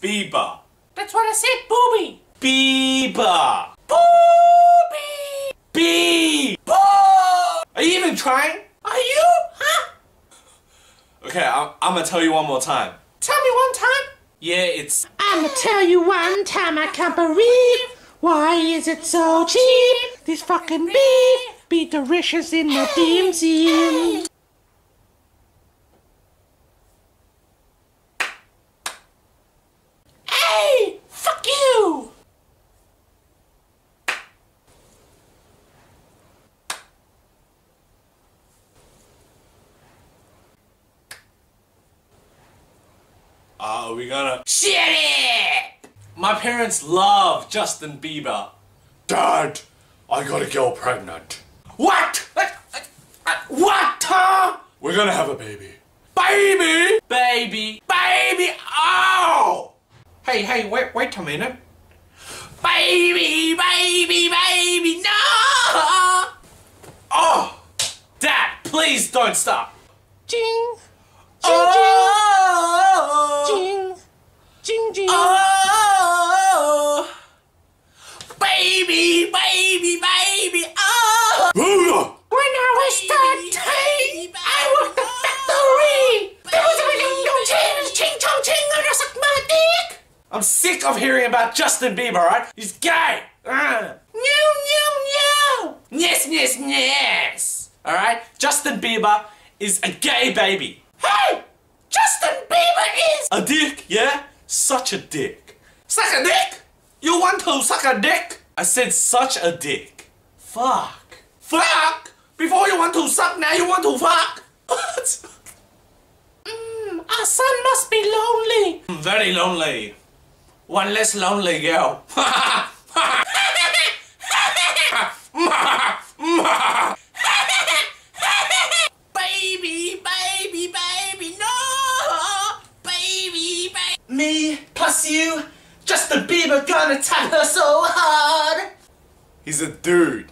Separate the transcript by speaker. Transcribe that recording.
Speaker 1: Bieber.
Speaker 2: That's what I said, booby.
Speaker 1: Bieber.
Speaker 2: Booby.
Speaker 1: B.
Speaker 2: Boo.
Speaker 1: Are you even trying?
Speaker 2: Are you? Huh?
Speaker 1: Okay, I'm, I'm gonna tell you one more time.
Speaker 2: Tell me one time.
Speaker 1: Yeah, it's
Speaker 2: I'ma tell you one time I can't believe why is it so cheap? This fucking beef be delicious in the DMZ. Hey, fuck you!
Speaker 1: We gonna.
Speaker 2: Shit it!
Speaker 1: My parents love Justin Bieber. Dad, I got a girl pregnant.
Speaker 2: What? What? What? Huh?
Speaker 1: We're gonna have a baby.
Speaker 2: Baby!
Speaker 1: Baby.
Speaker 2: Baby! Oh!
Speaker 1: Hey, hey, wait, wait a minute.
Speaker 2: Baby, baby, baby, no!
Speaker 1: Oh, Dad, please don't stop.
Speaker 2: Jing,
Speaker 1: Oh,
Speaker 2: jing, jing, jing.
Speaker 1: oh,
Speaker 2: Baby, baby, baby, oh!
Speaker 1: oh.
Speaker 2: When I was 13, I worked the factory! There was a little ching, ching, chong, ching, and I sucked my dick!
Speaker 1: I'm sick of hearing about Justin Bieber, right? He's gay. Uh.
Speaker 2: No, no, no!
Speaker 1: Yes, yes, yes. All right, Justin Bieber is a gay baby.
Speaker 2: Hey! Justin Bieber is
Speaker 1: A dick, yeah? Such a dick.
Speaker 2: suck a dick!
Speaker 1: You want to suck a dick? I said such a dick. Fuck.
Speaker 2: Fuck! Before you want to suck, now you want to fuck!
Speaker 1: What?
Speaker 2: Mm, our son must be lonely.
Speaker 1: Very lonely. One less lonely girl.
Speaker 2: baby, baby, baby, no! Baby, baby.
Speaker 1: Me plus you, just Justin Bieber gonna tap her so hard. He's a dude.